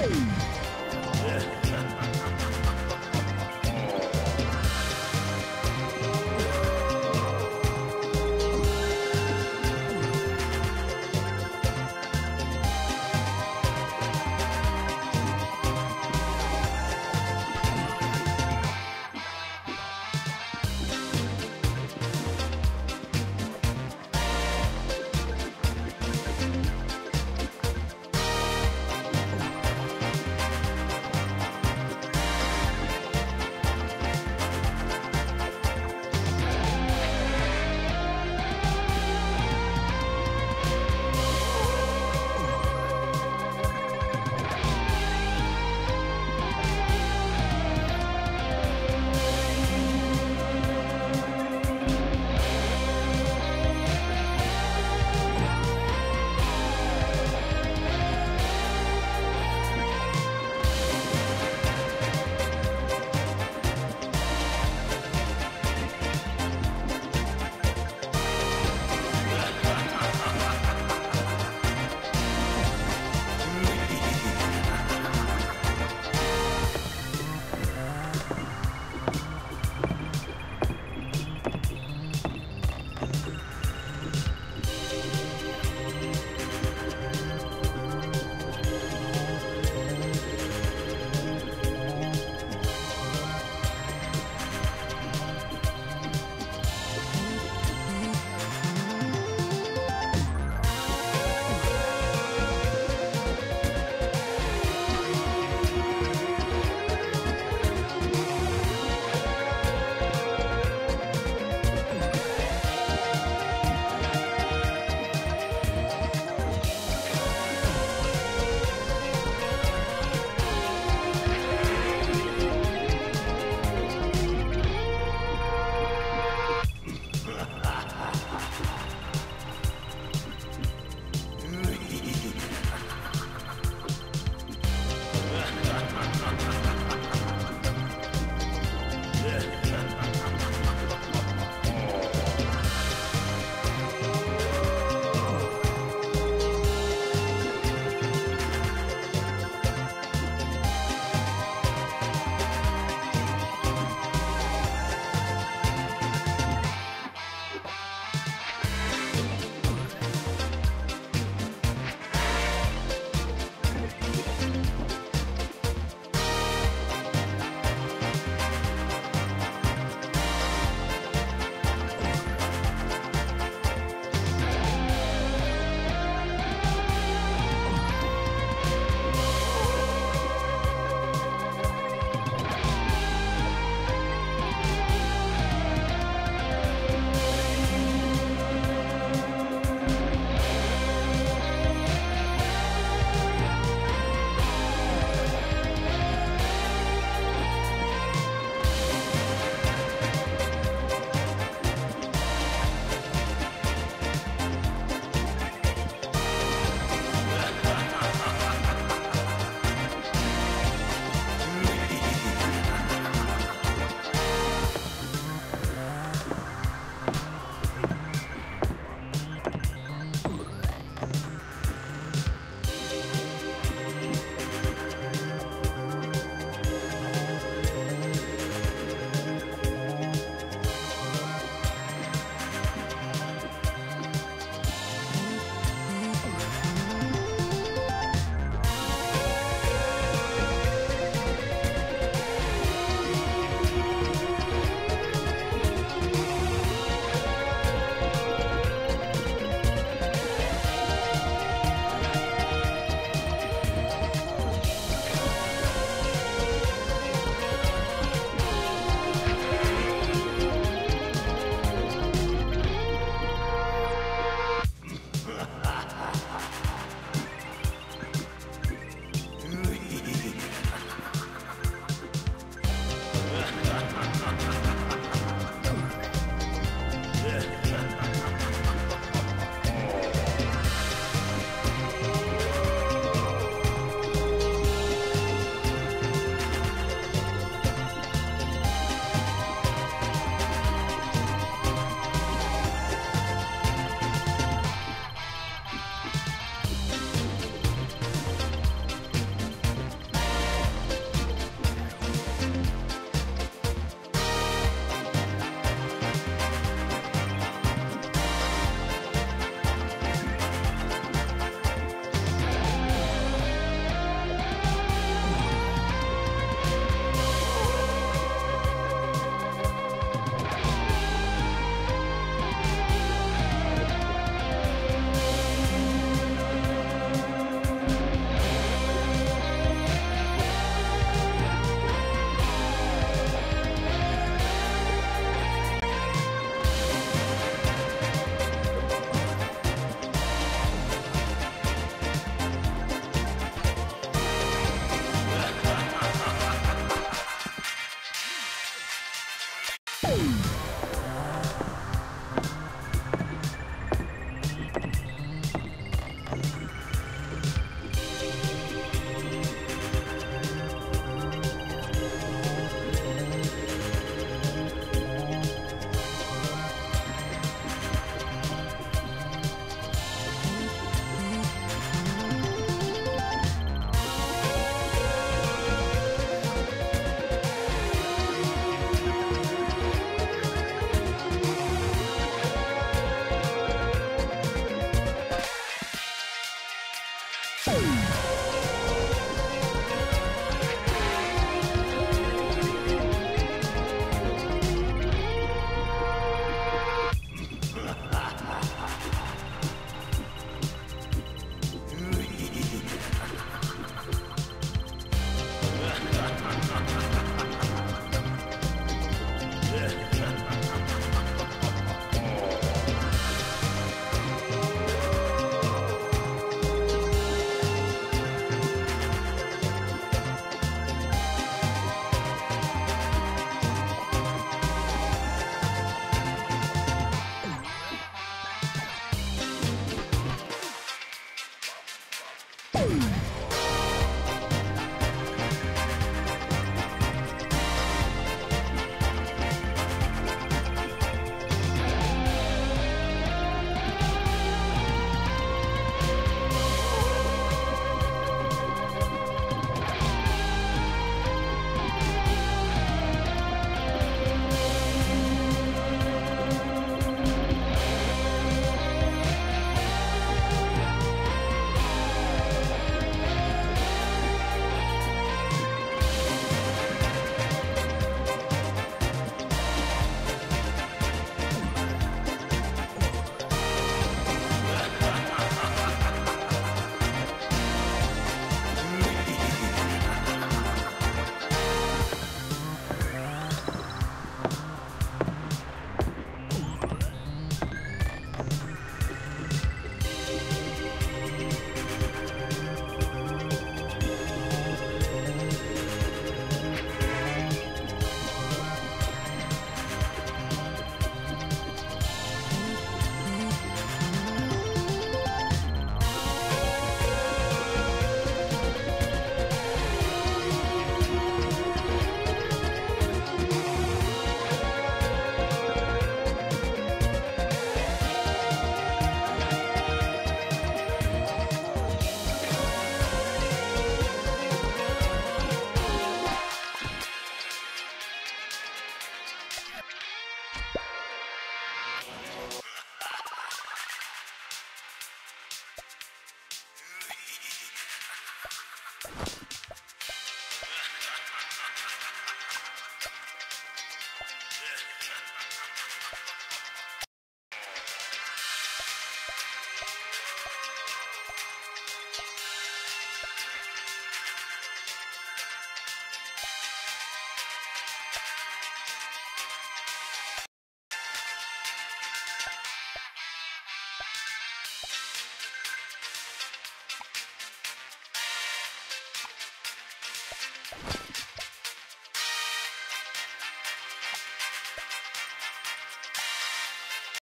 Woo!